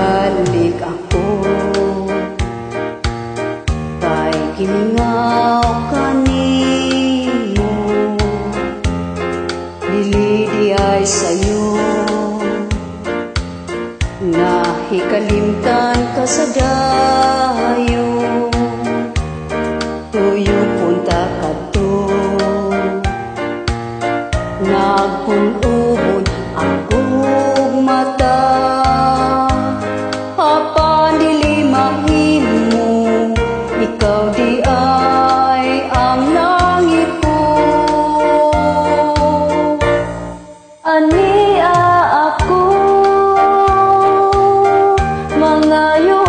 balik ako. Kay kiningaw kanino? Lilidi ay sa'yo. Nahikalimtan ka sa dayo 那有。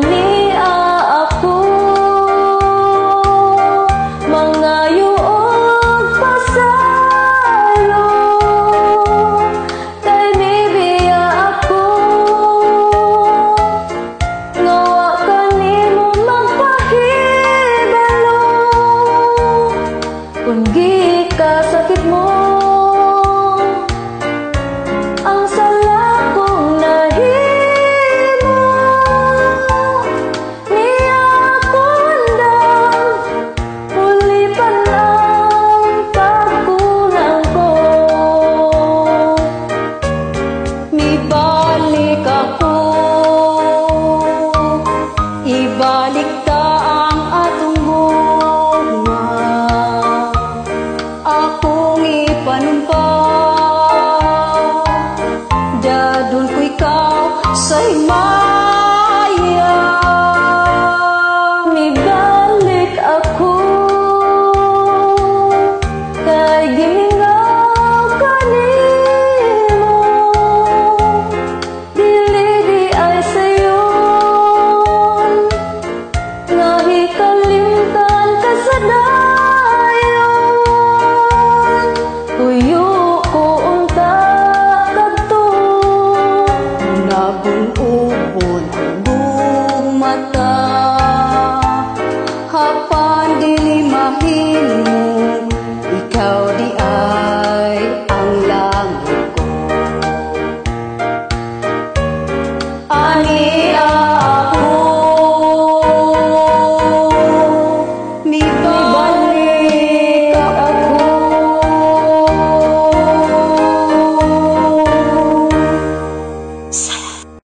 你。buong buong mata. Hapan dilimahin mo Ikaw di ay ang langit ko. Anila